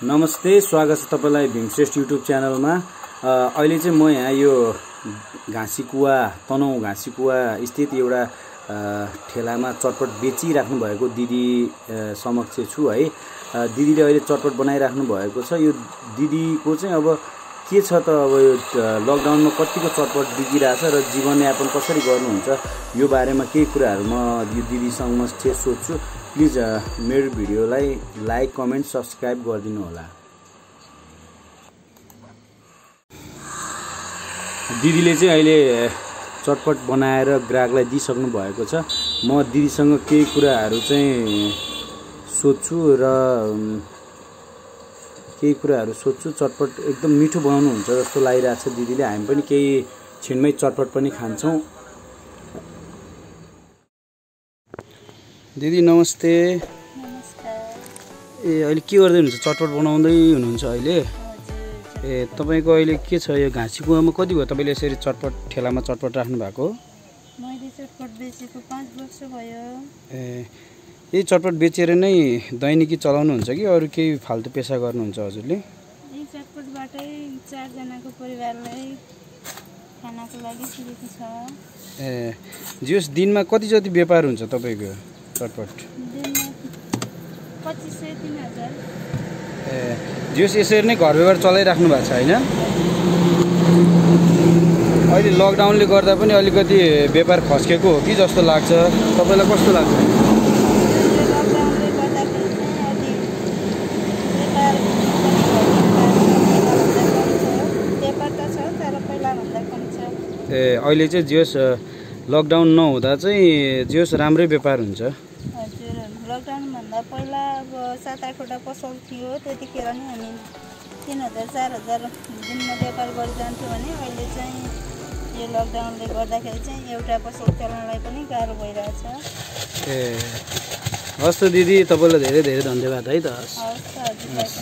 नमस्ते स्वागत छ तपाईँलाई भीमश्रेष्ठ युट्युब च्यानलमा। अहिले चाहिँ म यहाँ यो घाँसी कुवा तनहुँ घाँसी कुवा स्थित एउटा ठेलामा चटपट बेचिराख्नु भएको दिदी समक्ष छु है। दिदीले अहिले चटपट बनाइराख्नु भएको छ। यो दिदीको चाहिँ अब के छ त अब यो लकडाउनमा कतिको चटपट बिगिरहेछ र जीवनयापन कसरी गर्नुहुन्छ? यो बारेमा केही कुराहरू म यो दिदीसँग म सोध्छु। प्लिज मेरो भिडियोलाई लाइक कमेन्ट सब्सक्राइब गरिदिनु होला। दिदीले चाहिँ अहिले चटपट बनाएर ग्राहकलाई दिइसक्नु भएको छ। म दिदीसँग केही कुराहरू चाहिँ सोध्छु र केही कुराहरू सोध्छु चटपट एकदम मिठो बनाउनुहुन्छ जस्तो लागिरहेको छ दिदीले। हामी पनि केही छिनमै चटपट पनि खान्छौँ। दिदी नमस्ते। ए अहिले के गर्दै हुनुहुन्छ? चटपट बनाउँदै हुनुहुन्छ अहिले? ए तपाईँको अहिले के छ? यो घाँसी कुवामा कति भयो? तपाईँले यसरी चटपट ठेलामा चटपट राख्नु भएको मैले चटपट बेचेको पाँच वर्ष भयो। ए यही चटपट बेचेर नै दैनिकी चलाउनुहुन्छ कि अरू केही फाल्तु पेसा गर्नुहुन्छ हजुरले? यही चटपटबाटै चारजनाको परिवारलाई खानाको लागि सिकेको छ। ए जियोस् दिनमा कति जति व्यापार हुन्छ तपाईँको चटपट? ए जियोस् यसरी नै घर व्यवहार चलाइराख्नु भएको छ होइन? अहिले लकडाउनले गर्दा पनि अलिकति व्यापार खस्केको हो कि जस्तो लाग्छ? तपाईँलाई कस्तो लाग्छ यो लकडाउनले गर्दाखेरि चाहिँ अलि व्यापार व्यापार त छ तर पहिलाभन्दा कम छ ए अहिले चाहिँ जियोस् लकडाउन नहुँदा चाहिँ जियोस् राम्रै व्यापार हुन्छ। हजुर लकडाउनभन्दा पहिला अब सात आठवटा पसल थियो त्यतिखेर नि हामी तिन हजार चार हजार दिनमा व्यापार गरी जान्थ्यौँ भने अहिले चाहिँ यो लकडाउनले गर्दाखेरि चाहिँ एउटा पसल चलाउनलाई पनि गाह्रो भइरहेछ ए हस् त दिदी तपाईँलाई धेरै धेरै धन्यवाद है त। हस्